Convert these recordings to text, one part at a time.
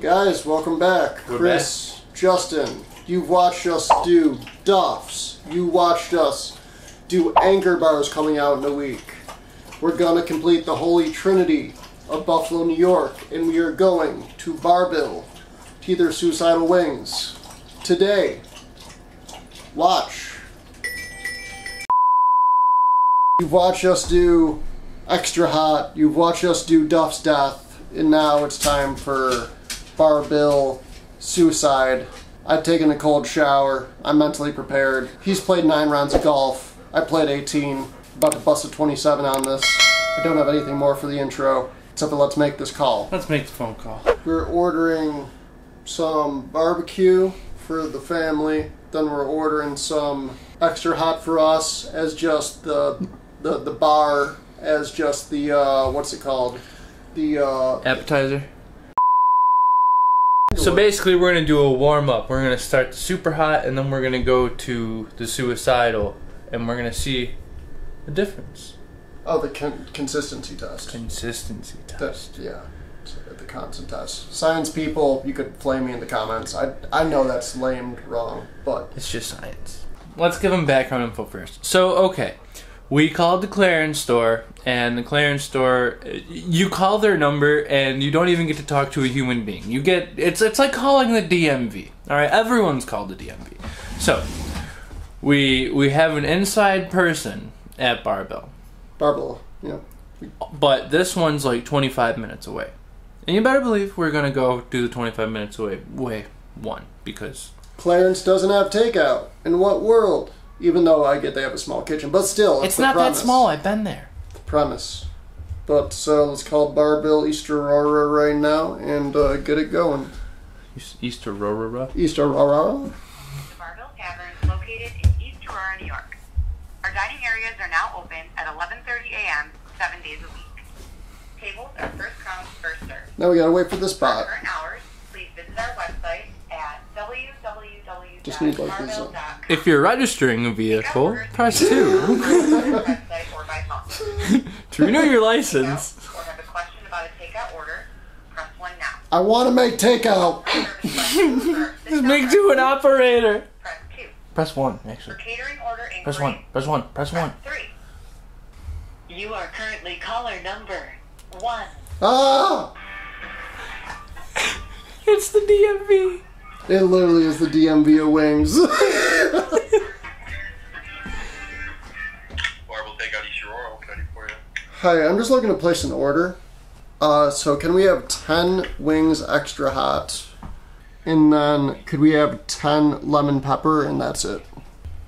Guys, welcome back. We're Chris, Justin, you've watched us do Duffs. You watched us do Anchor Bars coming out in a week. We're gonna complete the Holy Trinity of Buffalo, New York, and we are going to Bar Bill, Teeter Suicidal Wings. Today, watch. You've watched us do Extra Hot, you've watched us do Duff's Death, and now it's time for Bar Bill Suicide. I've taken a cold shower. I'm mentally prepared. He's played nine rounds of golf. I played 18. About to bust a 27 on this. I don't have anything more for the intro, except for let's make this call. Let's make the phone call. We're ordering some barbecue for the family. Then we're ordering some extra hot for us as just the the, the bar as just the uh, what's it called? The uh, Appetizer. So basically, we're gonna do a warm up. We're gonna start the super hot, and then we're gonna go to the suicidal, and we're gonna see the difference. oh the con- consistency test. Consistency test. yeah. it's The constant test. Science people, you could flame me in the comments. I I know that's lamed wrong, but It's just science. Let's give them background info first. So, okay. We called the Clarence store, and the Clarence store, you call their number, and you don't even get to talk to a human being. You get, it's, it's like calling the DMV. Alright, everyone's called the DMV. So, we, we have an inside person at Bar Bill, Barbell, you know. but this one's like 25 minutes away. And you better believe we're gonna go do the 25 minutes away, way one, because Clarence doesn't have takeout. In what world? Even though I get they have a small kitchen, but still, it's the not that small. I've been there. The premise. But so let's call Bar Bill Easter Aurora right now and uh, get it going. Easter Rorora. Easter Aurora. The Bar-Bill Tavern is located in East Aurora, New York. Our dining areas are now open at 11:30 a.m. seven days a week. Tables are first come, first served. Now we gotta wait for the For spot. current hours, please visit our website at Just need, like, this, uh, If you're registering a vehicle, press 2. website or by phone. to renew your license. Or have a question about a takeout order, press one now. I want to make takeout. Service questions for Just make you an operator. Press two. Press 1, For actually. catering order inquiry, Press 1. Press 1. Press 1. three. You are currently caller number one. Ah! It's the DMV. It literally is the DMV of wings. Bar Bill take out East Aurora. What can I do for you? Hi, I'm just looking to place an order. Uh, so can we have 10 wings extra hot? And then could we have 10 lemon pepper and that's it? Can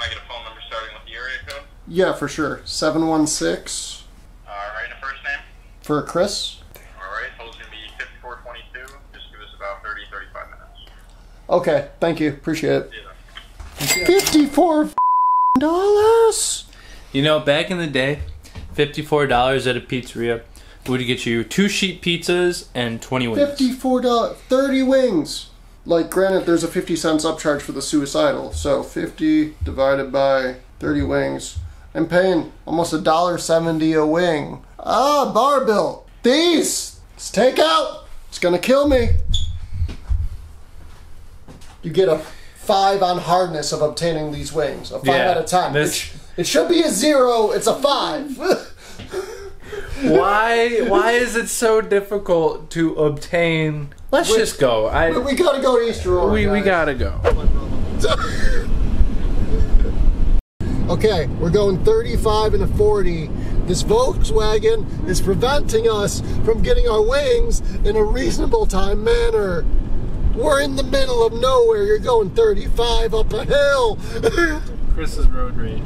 I get a phone number starting with the area code? Yeah, for sure. 716 All right, and a first name? for Chris. All right, total's going to be 5422. Just give us about 30, 35 minutes. Okay, thank you. Appreciate it. Yeah. 54 dollars. You know, back in the day, $54 at a pizzeria would get you two sheet pizzas and 20 wings. Fifty-four dollars, thirty wings. Like, granted, there's a fifty cents upcharge for the suicidal, so fifty divided by thirty wings. I'm paying almost a dollar seventy a wing. Ah, bar bill. These, it's takeout. It's gonna kill me. You get a five on hardness of obtaining these wings. A five Yeah, out of ten. this- It, sh- it should be a zero. It's a five. Why why is it so difficult to obtain? Let's just go. I we gotta go to Easter Aurora. we, we gotta go. Okay, we're going 35 and a 40. This Volkswagen is preventing us from getting our wings in a reasonable time manner. We're in the middle of nowhere. You're going 35 up a hill. Chris's road rage.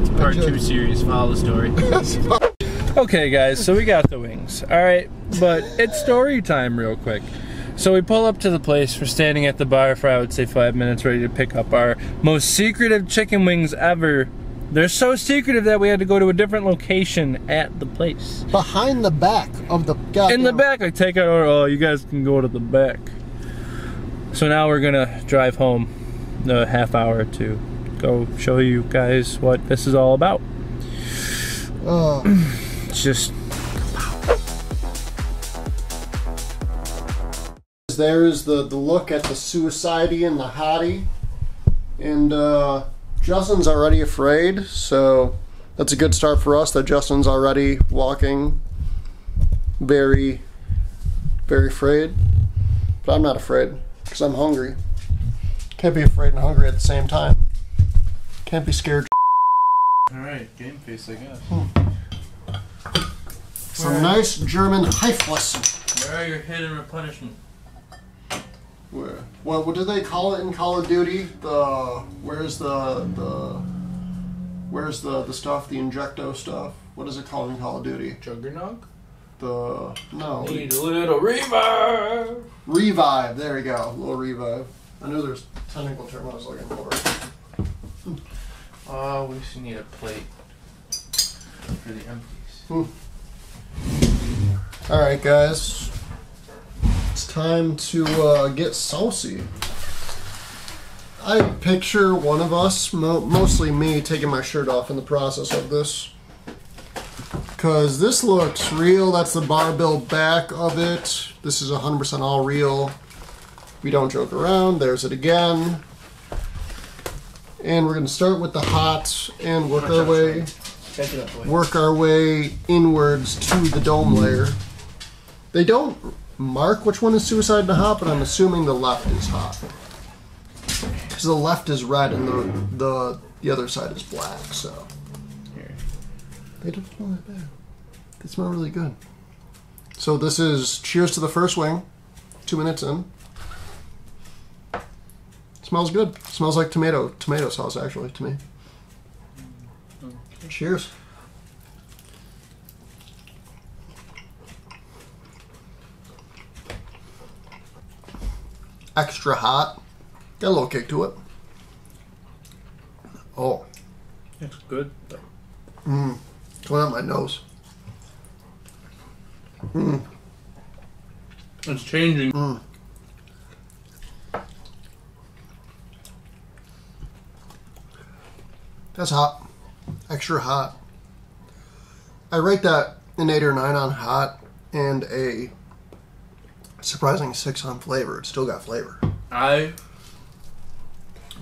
It's part two series. Follow the story. Okay, guys, so we got the wings. All right, but it's story time, real quick. So we pull up to the place. We're standing at the bar for I would say five minutes, ready to pick up our most secretive chicken wings ever. They're so secretive that we had to go to a different location at the place. Behind the back of the goddamn In the back, I take out. Oh, you guys can go to the back. So now we're gonna drive home, a half hour to go show you guys what this is all about. Oh. It's just there is the, the look at the suicidie and the hottie. And uh, Justin's already afraid, so that's a good start for us that Justin's already walking very, very afraid. But I'm not afraid because I'm hungry. Can't be afraid and hungry at the same time. Can't be scared. All right, game face, I guess. Hmm. Some nice German Hefeweizen. Where are your hidden replenishment? Where? What, what do they call it in Call of Duty? The where's the the where's the the stuff? The injecto stuff. What is it called in Call of Duty? Juggernog? The no Need a little revive. revive. There we go. A little revive. I knew there's technical term I was looking for. Oh, we just need a plate for the empties. All right, guys. It's time to uh, get saucy. I picture one of us, mo- mostly me, taking my shirt off in the process of this. Because this looks real. That's the Bar Bill back of it. This is 100% all real. We don't joke around. There's it again. And we're going to start with the hot and work our way Catch it up, boy. work our way inwards to the dome hmm. layer. They don't mark which one is suicide and hot, but I'm assuming the left is hot. Because the left is red and the, the the other side is black, so. Here. They don't smell that bad. They smell really good. So this is cheers to the first wing. Two minutes in. Smells good. Smells like tomato tomato sauce actually to me. Cheers. Extra hot. Got a little kick to it. Oh, It's good. coming mm. out my nose. Mm. It's changing. Mm. That's hot. Extra hot. I rate that an 8 or 9 on hot and a surprising 6 on flavor. It's still got flavor. I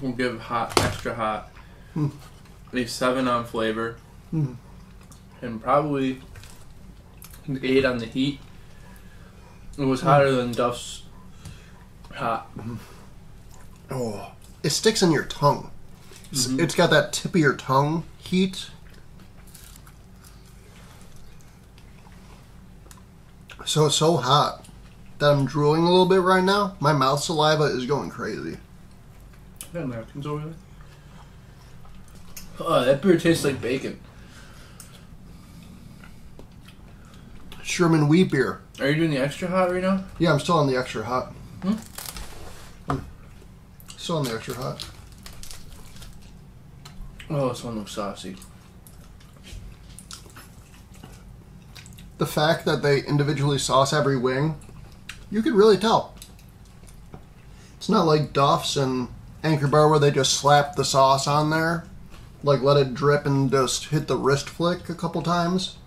will give hot, extra hot, hmm. a seven on flavor, hmm. and probably an eight on the heat. It was hotter than Duff's hot. Oh, it sticks in your tongue. It's, mm-hmm. it's got that tip of your tongue heat. So it's so hot that I'm drooling a little bit right now. My mouth saliva is going crazy. Got napkins over there. Oh, that beer tastes like bacon. Sherman wheat beer. Are you doing the extra hot right now? Yeah, I'm still on the extra hot. Mm. Still on the extra hot. Oh, this one looks saucy. The fact that they individually sauce every wing, you could really tell. It's not like Duff's and Anchor Bar where they just slap the sauce on there, like let it drip and just hit the wrist flick a couple times.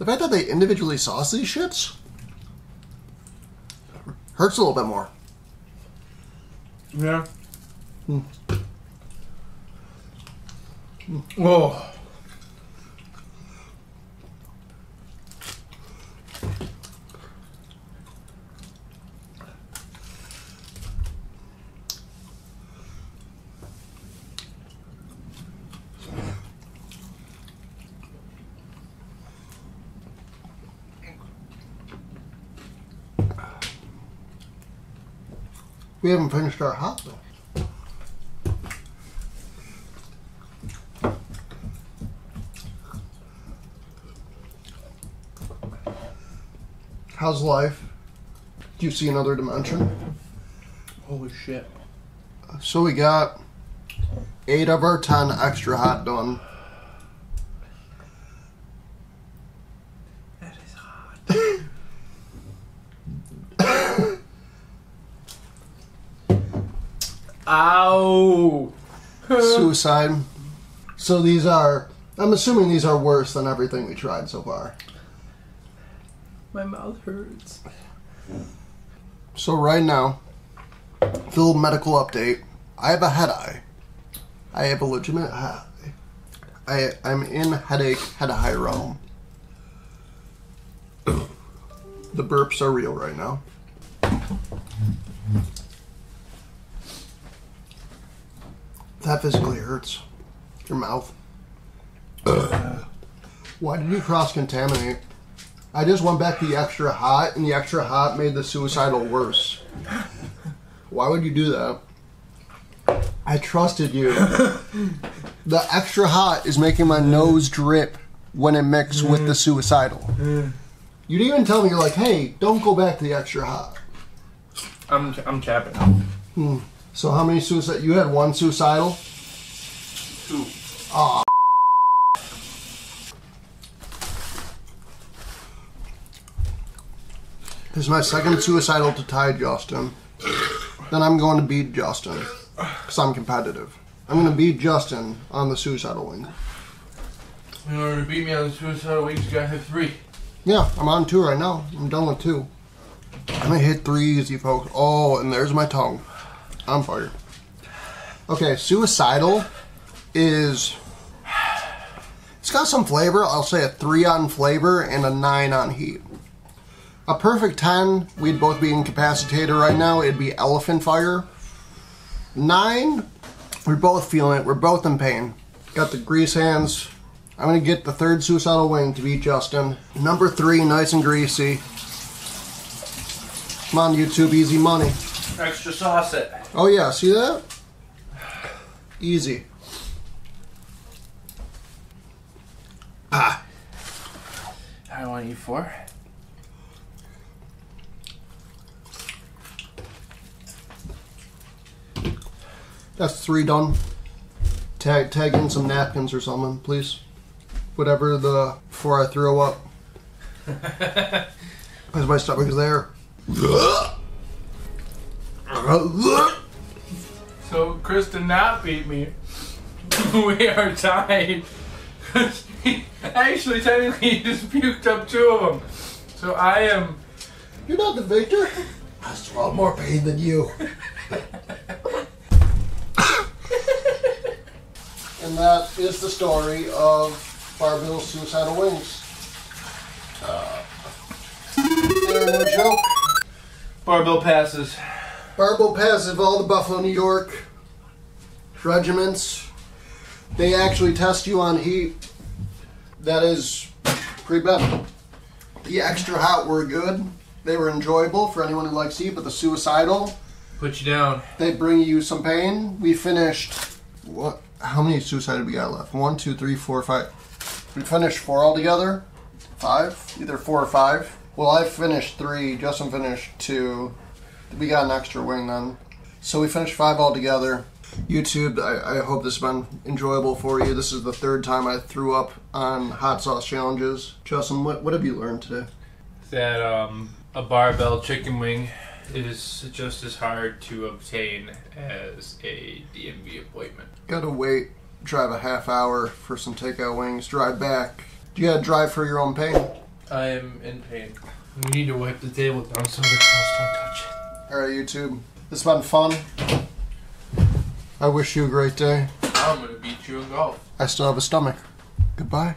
The fact that they individually sauce these shits hurts a little bit more. Yeah. Oh. We haven't finished our hot though. How's life? Do you see another dimension? Holy shit. So we got eight of our ten extra hot done. Ow! Suicide. So these are. I'm assuming these are worse than everything we tried so far. My mouth hurts. So right now, full medical update. I have a head eye. I have a legitimate head eye. I I'm in headache head eye realm. the burps are real right now. That physically hurts. Your mouth. Uh, why did you cross contaminate? I just went back to the extra hot, and the extra hot made the suicidal worse. Why would you do that? I trusted you. the extra hot is making my nose drip when it mixed with the suicidal. You didn't even tell me, you're like, hey, don't go back to the extra hot. I'm I'm capping. So how many suicide? You had one suicidal? Two. Ah. This is my second suicidal to tie Justin. Then I'm going to beat Justin. Because I'm competitive. I'm going to beat Justin on the suicidal wing. In order to beat me on the suicidal wings, you gotta hit three. Yeah, I'm on two right now. I'm done with two. I'm gonna hit three easy, folks. Oh, and there's my tongue. On fire. Okay, suicidal is. It's got some flavor. I'll say a three on flavor and a nine on heat. A perfect 10, we'd both be incapacitated right now. It'd be elephant fire. Nine, we're both feeling it. We're both in pain. Got the grease hands. I'm gonna get the third suicidal wing to beat Justin. Number three, nice and greasy. Come on, YouTube, easy money. Extra sauce it. Oh yeah, see that? Easy. Ah, I want you four. that's three done. Tag tag in some napkins or something, please. Whatever the before I throw up. Because my stomach is there. So Chris did not beat me. we are tied. Actually, technically, he just puked up two of them. So I am. You're not the victor. I swallow more pain than you. and that is the story of Bar Bill's suicidal wings. Uh, there, no joke. Bar Bill passes. Barbo passes of all the Buffalo, New York regiments. They actually test you on heat. That is pretty bad. The extra hot were good. They were enjoyable for anyone who likes heat, but the suicidal, Put you down. they bring you some pain. We finished what? How many suicide did we got left? One, two, three, four, five. We finished four altogether. Five, either four or five. Well, I finished three. Justin finished two. We got an extra wing then, so we finished five altogether. YouTube, I, I hope this has been enjoyable for you. This is the third time I threw up on hot sauce challenges. Justin, what, what have you learned today? That um, a Bar Bill chicken wing is just as hard to obtain as a DMV appointment. Gotta wait, drive a half hour for some takeout wings, drive back. Do you gotta drive for your own pain. I am in pain. We need to wipe the table down so the girls don't touch it. Alright, YouTube, this has been fun. I wish you a great day. I'm gonna beat you in golf. I still have a stomach. Goodbye.